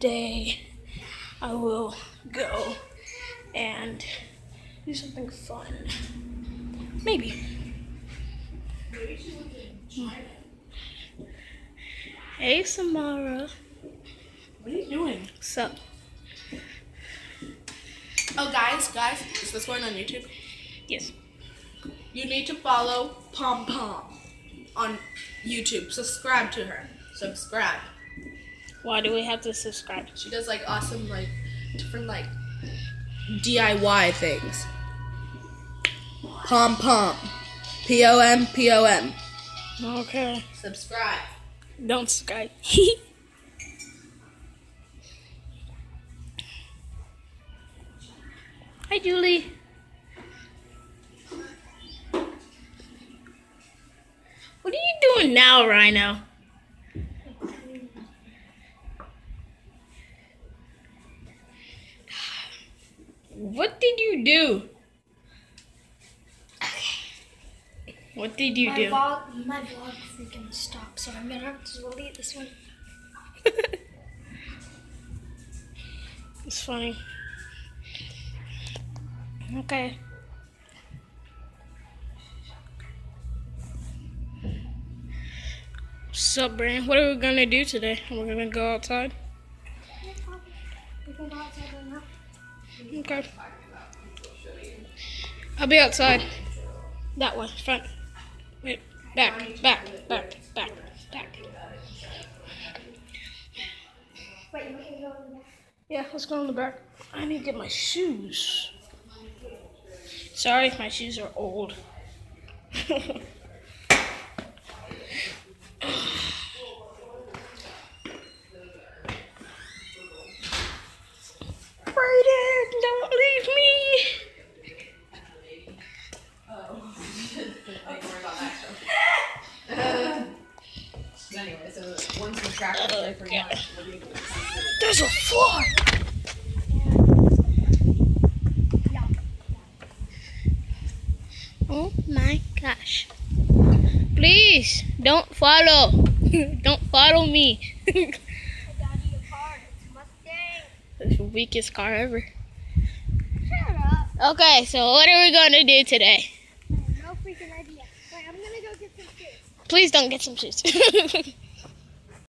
today I will go and do something fun. Maybe. Hey, Samara. What are you doing? Sup? Oh, guys, guys, is this going on YouTube? Yes. You need to follow Pom Pom on YouTube. Subscribe to her. Subscribe. Why do we have to subscribe? She does like awesome, like different like DIY things. Pom Pom. P O M P O M. Okay. Subscribe. Don't subscribe. Hi, Julie. What are you doing now, Rhino? What did you do? What did you my do? vlog, my vlog freaking stopped, so I'm gonna have to delete this one. It's funny. Okay. What's up, Brand? What are we gonna do today? We're gonna go outside. Okay. I'll be outside. That way, front. Wait, back, back, back, back, back. Wait. Yeah, let's go in the back. I need to get my shoes. Sorry if my shoes are old. Oh. Don't leave me. Anyway, so one subscriber is pretty Okay. much what you There's a floor. Oh my gosh. Please don't follow. don't follow me. Daddy, your car, it's Mustang. It's the weakest car ever. Okay, so what are we gonna do today? No freaking idea. Wait, I'm gonna go get some shoes. Please don't get some shoes.